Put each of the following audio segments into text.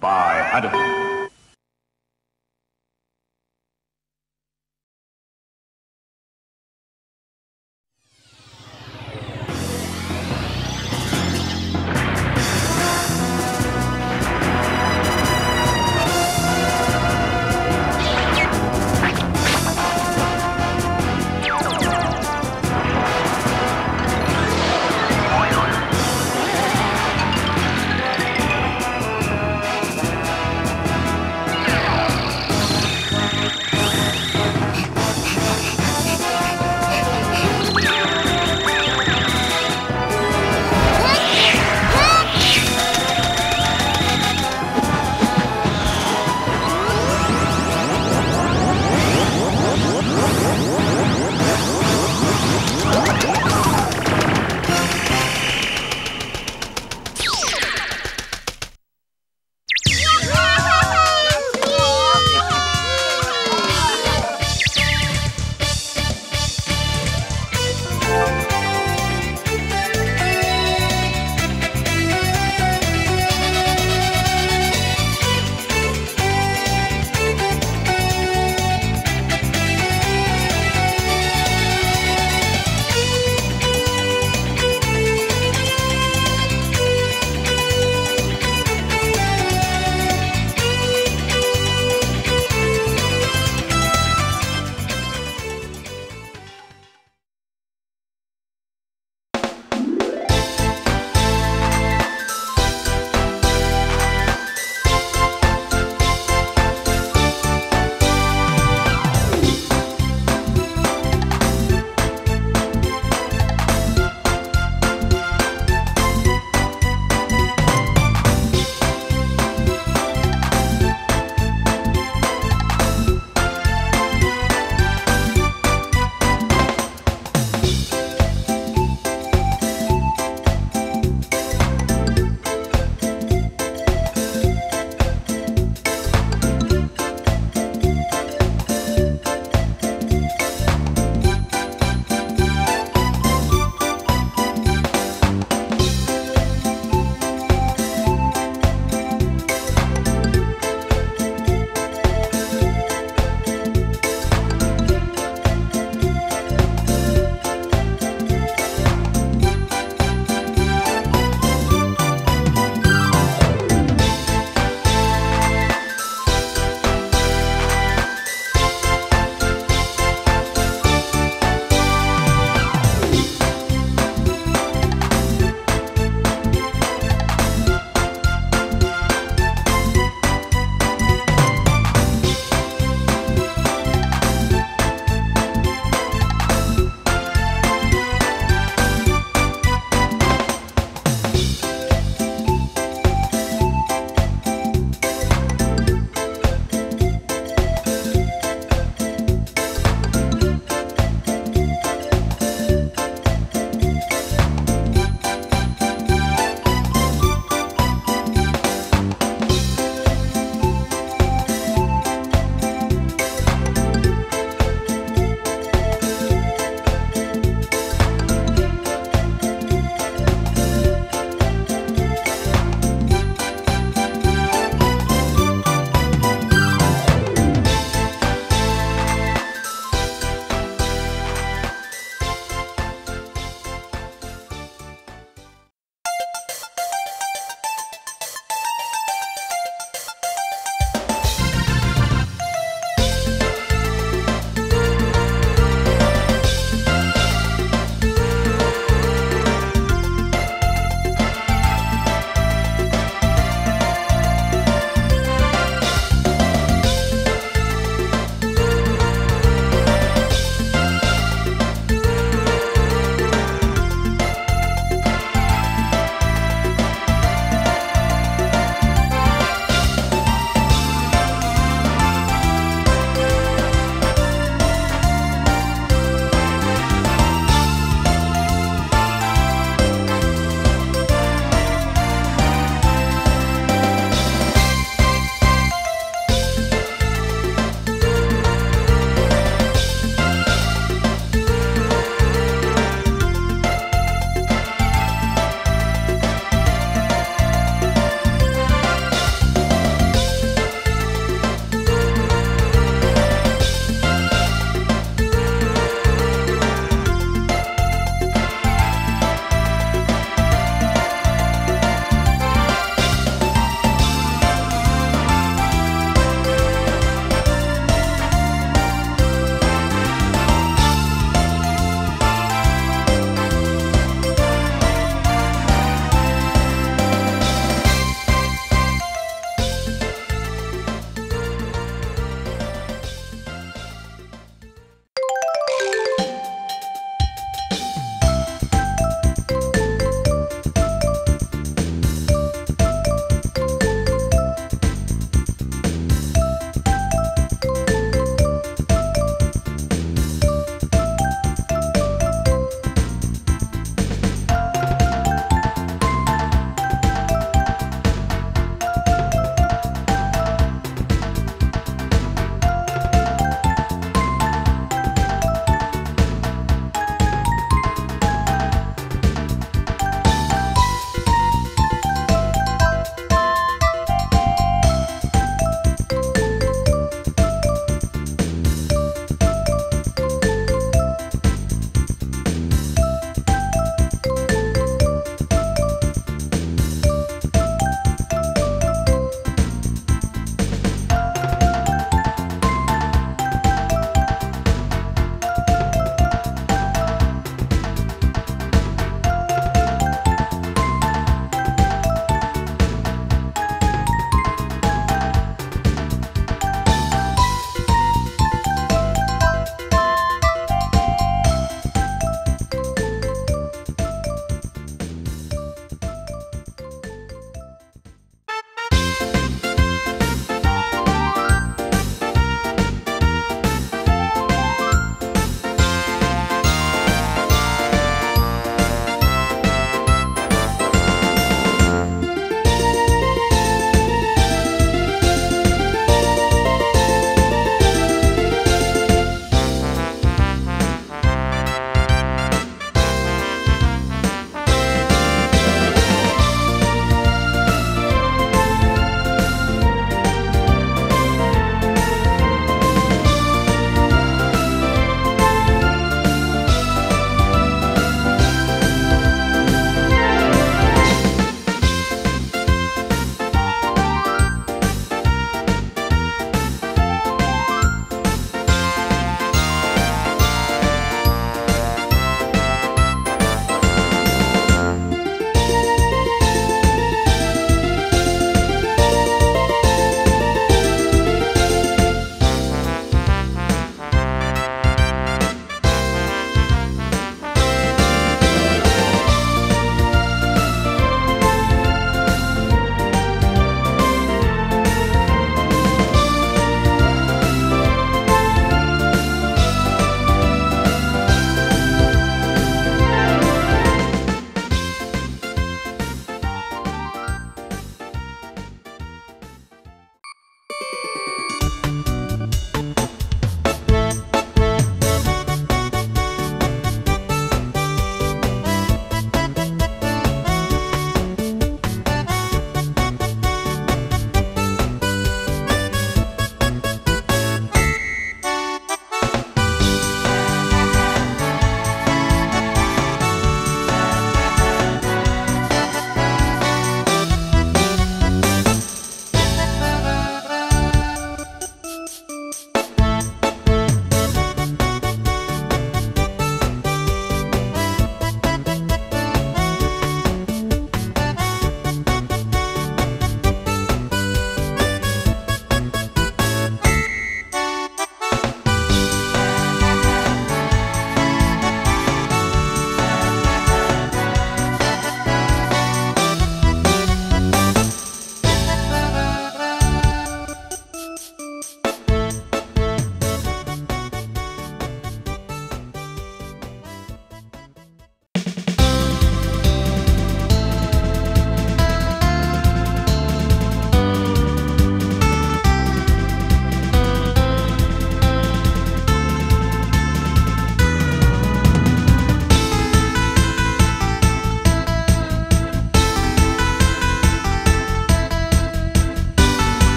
by Adam.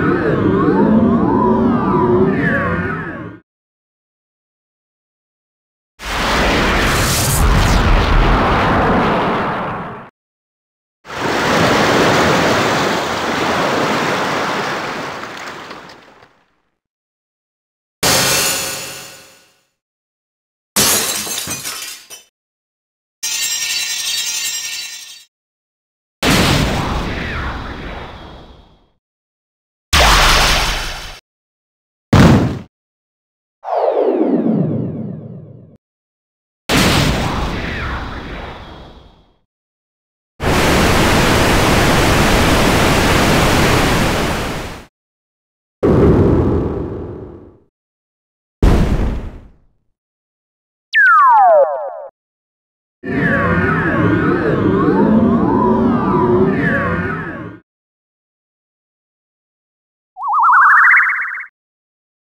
Thank.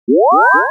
What?